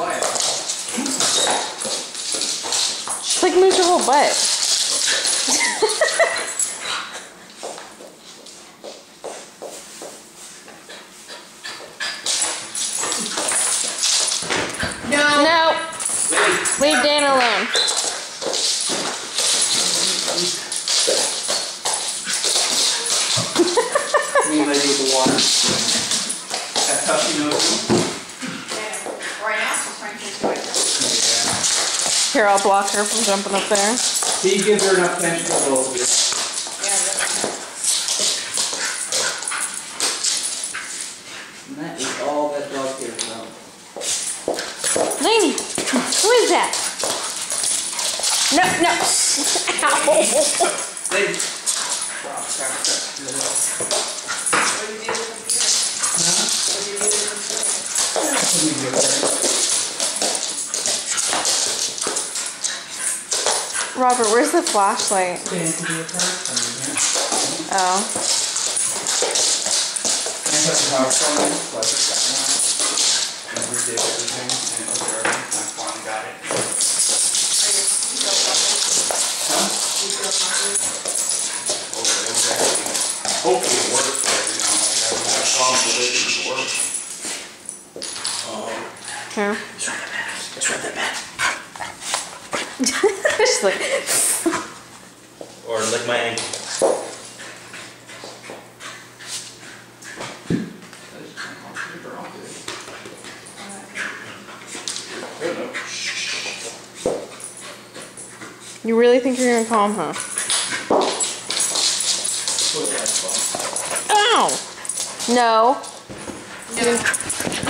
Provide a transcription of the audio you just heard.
quiet. Just like move your whole butt. No. no, leave Dan alone. Me lady with the water. That's how she knows. Here, I'll block her from jumping up there. He gives her enough attention for both of you. Yeah, And that is all that dog cares about. Lainey, who is that? No, no. Ow. Lady. Crap, Robert, where's the flashlight? that? Dan, oh. can you turn? Oh. And put the power phone in, so I just got one. And redid everything, and it was there, I finally got it. Are you, you feel comfortable? Huh? You feel comfortable? Hopefully it actually- Hopefully it works, but you I have problems with it, it works. Here. It's Just like, Or lick my ankle. you really think you're gonna calm her? Ow! No. No.